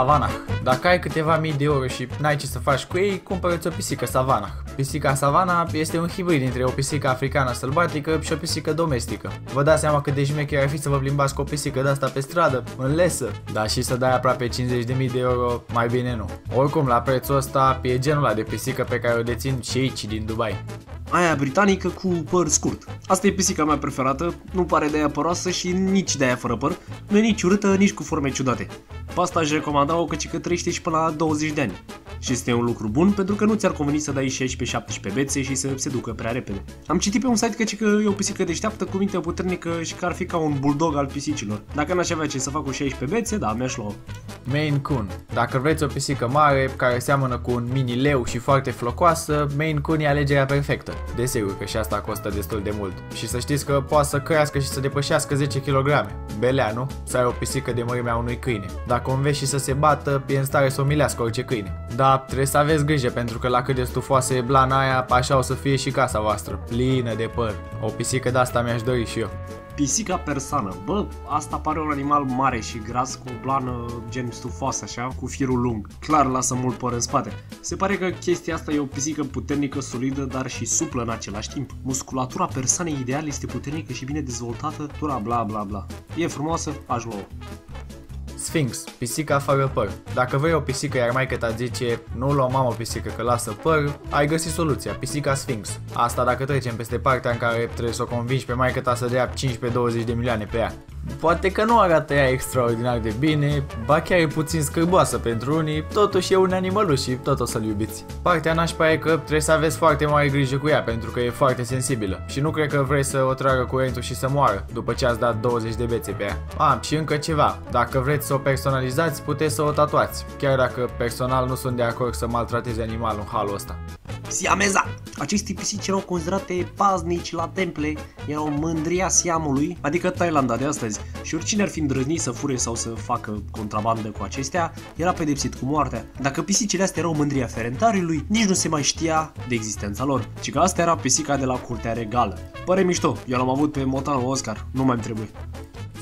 Savannah. Dacă ai câteva mii de euro și n-ai ce să faci cu ei, cumpără-ți o pisică Savannah. Pisica Savannah este un hibrid între o pisică africană sălbatică și o pisică domestică. Vă dați seama cât de șmecher ar fi să vă plimbați cu o pisică de asta pe stradă, în lesă, dar și să dai aproape 50.000 de euro, mai bine nu. Oricum, la prețul ăsta, e genul ăla de pisică pe care o dețin și aici din Dubai aia britanică cu păr scurt. Asta e pisica mea preferată, nu pare de aia păroasă și nici de aia fără păr, nu e nici urâtă, nici cu forme ciudate. Pe asta aș recomanda-o căci că trăiește și până la 20 de ani. Și este un lucru bun pentru că nu ți-ar conveni să dai 16-17 bețe și să se ducă prea repede. Am citit pe un site că, că e o pisică deșteaptă cu minte puternică și că ar fi ca un bulldog al pisicilor. Dacă n-aș avea ce să fac cu 16 bețe, da, mi-aș lua Maine Coon. Dacă vreți o pisică mare, care seamănă cu un mini leu și foarte flocoasă, Maine Coon e alegerea perfectă. Desigur că și asta costă destul de mult. Și să știți că poate să crească și să depășească 10 kg. Belea, nu? Să ai o pisică de mărimea unui câine. Dacă o înveți și să se bată, e în stare să o milească orice câine. Dar trebuie să aveți grijă pentru că la cât de stufoasă e blana aia, așa o să fie și casa voastră, plină de păr. O pisică de asta mi-aș dori și eu. Pisica persană. Bă, asta pare un animal mare și gras cu o blană gen stufoasă așa, cu firul lung. Clar lasă mult păr în spate. Se pare că chestia asta e o pisică puternică, solidă, dar și suplă în același timp. Musculatura persanei ideal este puternică și bine dezvoltată, tura bla bla bla. E frumoasă, aș lua Sphinx, pisica fără păr. Dacă vrei o pisică iar mai ta zice nu lua mamă o pisică că lasă păr, ai găsit soluția, pisica Sphinx. Asta dacă trecem peste partea în care trebuie să o convingi pe mai ta să dea 15-20 de milioane pe ea. Poate că nu arată ea extraordinar de bine, ba chiar e puțin scârboasă pentru unii, totuși e un animăluș și tot o să-l iubiți. Partea nașpa e că trebuie să aveți foarte mare grijă cu ea pentru că e foarte sensibilă și nu cred că vrei să o tragă curentul și să moară după ce ați dat 20 de bețe pe ea. A, și încă ceva, dacă vreți să o personalizați, puteți să o tatuați, chiar dacă personal nu sunt de acord să maltrateze animalul în halul ăsta. Siameza! Aceste pisici erau considerate paznici la temple, erau mândria Siamului, adică Thailanda de astăzi, și oricine ar fi îndrăznit să fure sau să facă contrabandă cu acestea, era pedepsit cu moartea. Dacă pisicile astea erau mândria ferentariului, nici nu se mai știa de existența lor, ci că asta era pisica de la curtea regală. Pare mișto, eu l-am avut pe motanul Oscar, nu mai trebuie.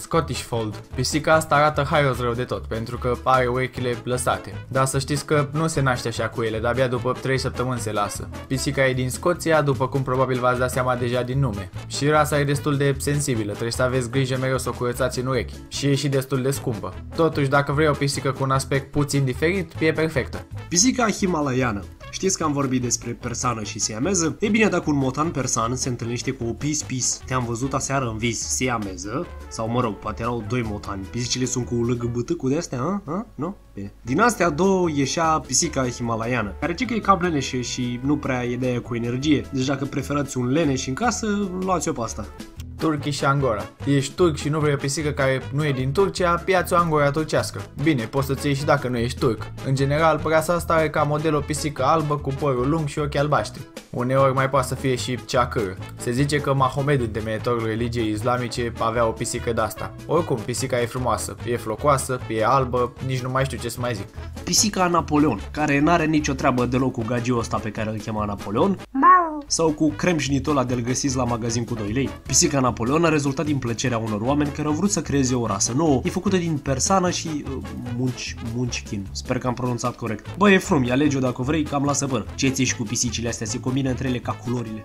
Scottish Fold. Pisica asta arată haios rău de tot, pentru că are urechile lăsate. Dar să știți că nu se naște așa cu ele, de-abia după 3 săptămâni se lasă. Pisica e din Scoția, după cum probabil v-ați dat seama deja din nume. Și rasa e destul de sensibilă, trebuie să aveți grijă mereu să o curățați în urechi. Și e și destul de scumpă. Totuși, dacă vrei o pisică cu un aspect puțin diferit, e perfectă. Pisica himalaiană Știți că am vorbit despre persană și siameză? Ei bine, dacă un motan persan se întâlnește cu o pis-pis, te-am văzut aseară în vis siameză, sau mă rog, poate erau doi motani, pisicile sunt cu lăgăbâtă cu de-astea, a? a? Nu? Bine. Din astea două ieșea pisica himalaiană, care ce că e cam leneșe și nu prea e de cu energie, deci dacă preferați un leneș în casă, luați-o pe asta. Turkish Angora. Ești turc și nu vrei o pisică care nu e din Turcia, piați o Angora turcească. Bine, poți să-ți iei și dacă nu ești turc. În general, rasa asta are ca model o pisică albă cu părul lung și ochi albaștri. Uneori mai poate să fie și ceacără. Se zice că Mahomed, întemeitorul religiei islamice, avea o pisică de asta. Oricum, pisica e frumoasă, e flocoasă, e albă, nici nu mai știu ce să mai zic. Pisica Napoleon, care n-are nicio treabă deloc cu gagiul ăsta pe care îl chema Napoleon, sau cu cremșnitul ăla de-l găsiți la magazin cu 2 lei. Pisica Napoleon a rezultat din plăcerea unor oameni care au vrut să creeze o rasă nouă. E făcută din persană și uh, munci, munchin. Sper că am pronunțat corect. Bă, e frum, alege-o dacă vrei, cam lasă păr. Ce ți cu pisicile astea se combină între ele ca culorile.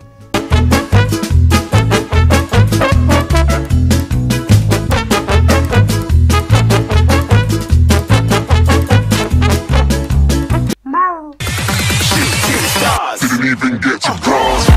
didn't even get to bronze.